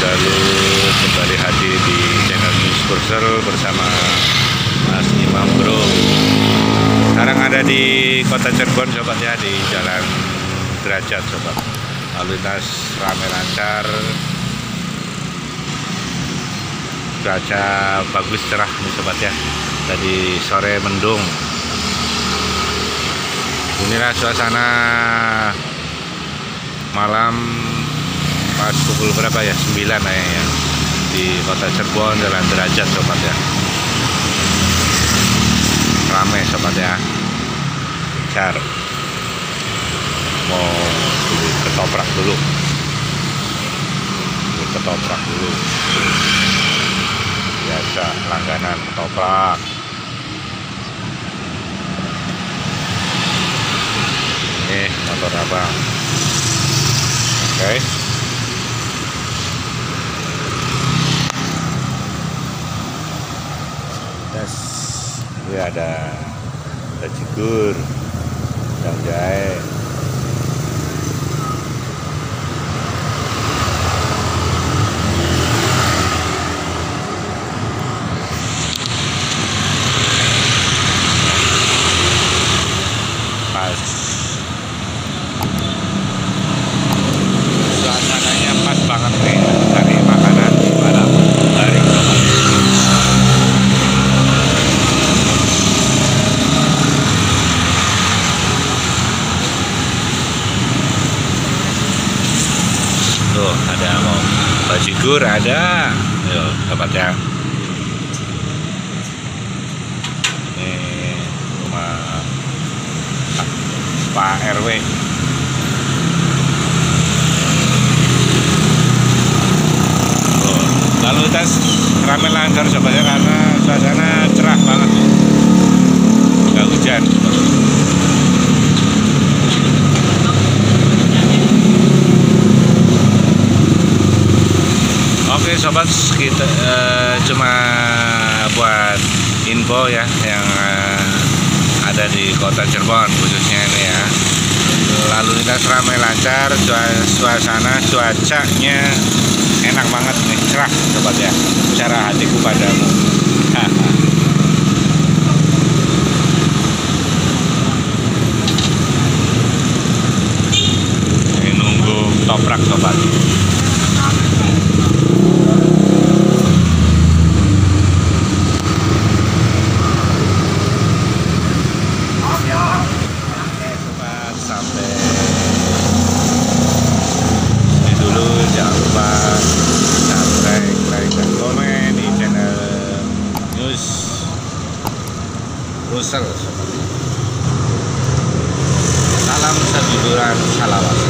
Dalu kembali hadir di channel News Purser bersama Mas Imam Bro. Sekarang ada di kota Cirebon sobat ya di Jalan Derajat sobat. Lalu lintas ramai lancar. Cuaca bagus cerah nih sobat ya. Tadi sore mendung. Inilah suasana malam pukul berapa ya? 9 ya. Di kota Cirebon jalan derajat sobat ya. Rame sobat ya. Car mau beli ketoprak dulu. Beli ketoprak dulu. Biasa langganan ketoprak. Ini motor abang. Oke. okay. Ini ada ada cikur dan jahe pas suasananya pas banget nih cari makanan di malam hari sobat Tuh, ada mau bajigur ada. Yo, sobat ya. Ini rumah Pak RW. Lalu lintas ramai lancar sobat ya karena suasana cerah banget. Nggak hujan. Oke sobat kita eh, cuma buat info ya yang eh, ada di kota Cirebon khususnya ini ya. Lalu lintas ramai lancar suasana cuacanya enak banget nih. Cerah sobat ya cara hatiku padamu ini nunggu toprak sobat sobat sampai ini dulu jangan lupa subscribe like dan komen di channel news Rusel sobat salam news Brussels.